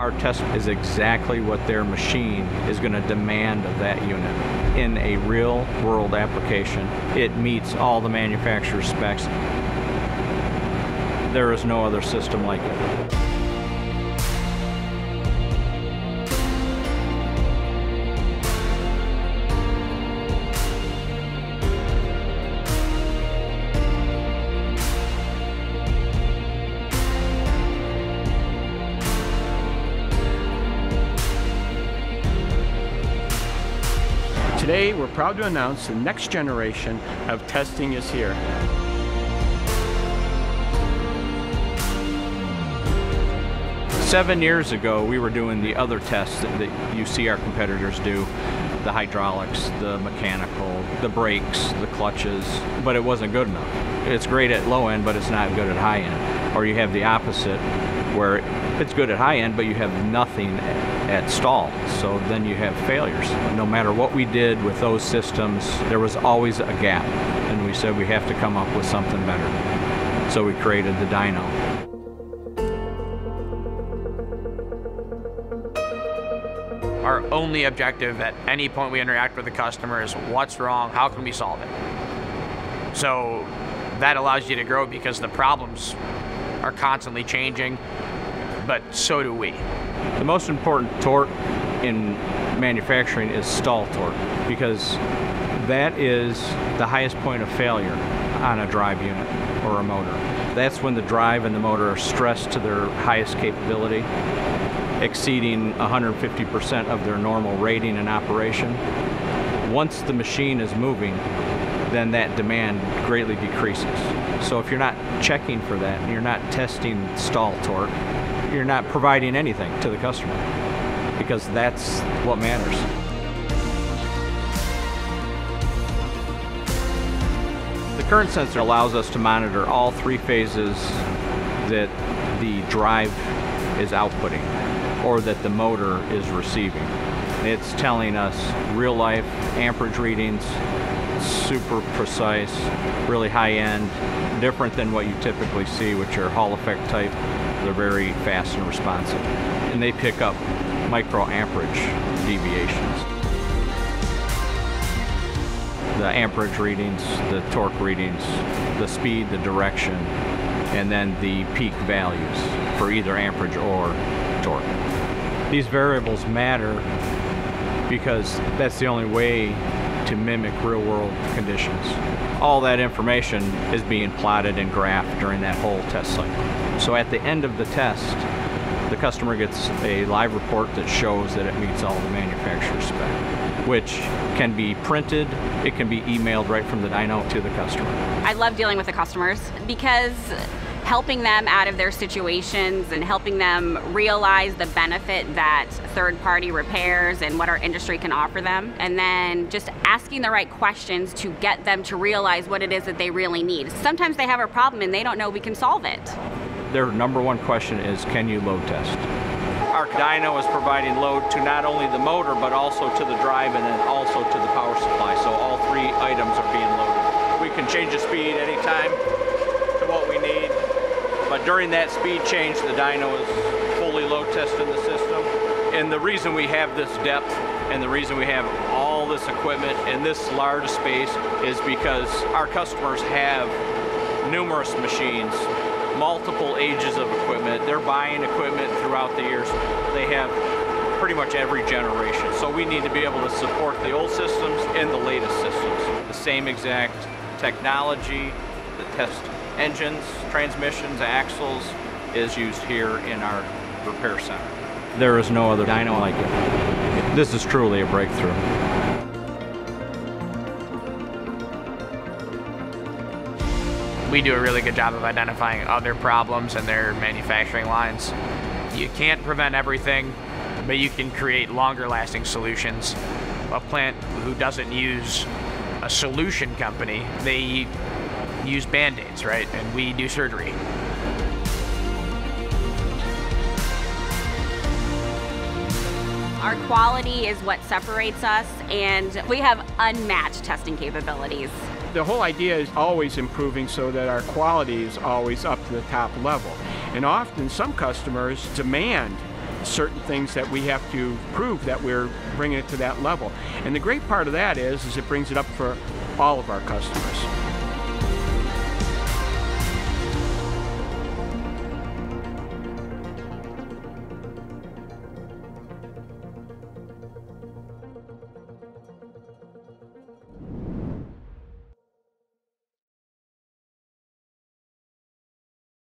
Our test is exactly what their machine is going to demand of that unit. In a real world application, it meets all the manufacturer's specs. There is no other system like it. Today, we're proud to announce the next generation of testing is here. Seven years ago, we were doing the other tests that, you see our competitors do the hydraulics, the mechanical, the brakes, the clutches, but it wasn't good enough. It's great at low end, but it's not good at high end. Or you have the opposite, where it's good at high end, but you have nothing at stall. So then you have failures. No matter what we did with those systems, there was always a gap. And we said we have to come up with something better. So we created the dyno. Our only objective at any point we interact with the customer is what's wrong, how can we solve it? So that allows you to grow because the problems are constantly changing, but so do we. The most important torque in manufacturing is stall torque because that is the highest point of failure on a drive unit or a motor. That's when the drive and the motor are stressed to their highest capability, exceeding 150% of their normal rating and operation. Once the machine is moving, then that demand greatly decreases. So if you're not checking for that, and you're not testing stall torque, you're not providing anything to the customer because that's what matters. The current sensor allows us to monitor all three phases that the drive is outputting or that the motor is receiving. It's telling us real life amperage readings, super precise, really high end, different than what you typically see, which are Hall effect type. They're very fast and responsive. And they pick up micro amperage deviations. The amperage readings, the torque readings, the speed, the direction, and then the peak values for either amperage or torque. These variables matter because that's the only way to mimic real world conditions. All that information is being plotted and graphed during that whole test cycle. So at the end of the test, the customer gets a live report that shows that it meets all the manufacturer's spec, which can be printed, it can be emailed right from the dyno to the customer. I love dealing with the customers because helping them out of their situations and helping them realize the benefit that third party repairs and what our industry can offer them. And then just asking the right questions to get them to realize what it is that they really need. Sometimes they have a problem and they don't know we can solve it. Their number one question is can you load test? Our dyno is providing load to not only the motor but also to the drive and then also to the power supply. So all three items are being loaded. We can change the speed anytime to what we need. But during that speed change, the dyno is fully load testing the system. And the reason we have this depth and the reason we have all this equipment in this large space is because our customers have numerous machines, multiple ages of equipment. They're buying equipment throughout the years. They have pretty much every generation. So we need to be able to support the old systems and the latest systems. The same exact technology, the test engines, transmissions, axles is used here in our repair center. There is no other dyno like it. This is truly a breakthrough. We do a really good job of identifying other problems in their manufacturing lines. You can't prevent everything, but you can create longer lasting solutions. A plant who doesn't use a solution company, they use band-aids, right? And we do surgery. Our quality is what separates us, and we have unmatched testing capabilities. The whole idea is always improving so that our quality is always up to the top level. And often some customers demand certain things that we have to prove that we're bringing it to that level. And the great part of that is, is it brings it up for all of our customers.